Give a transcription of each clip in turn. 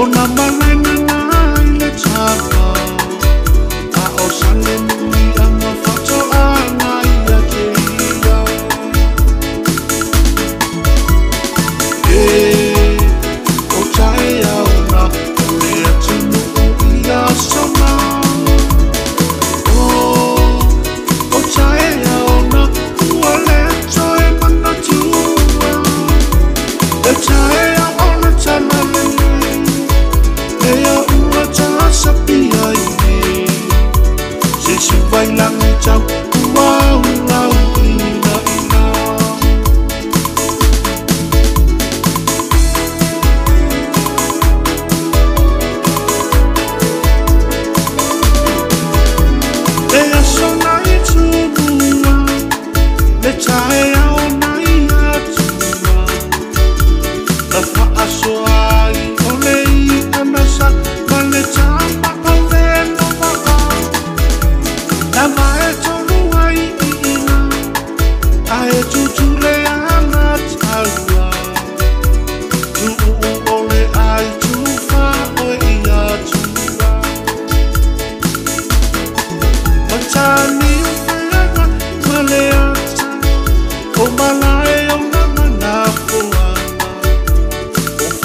Oh, la mano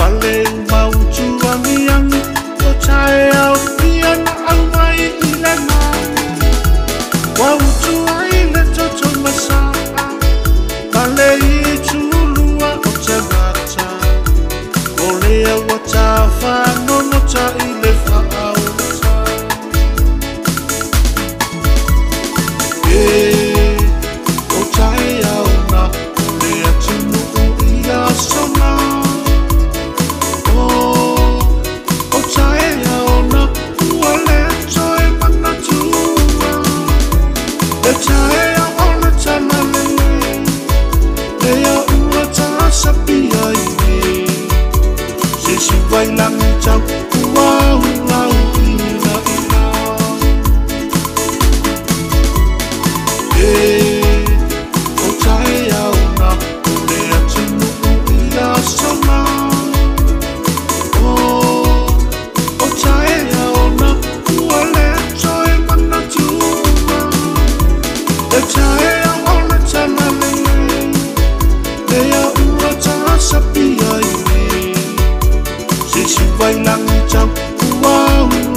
vale mau chua miang cho chai ao kian ao mai ile ma wow chua ile cho cho ma sa vale chu lua o cha ma cha ole wa sắp đi lời về. Sự sự nắng trong wow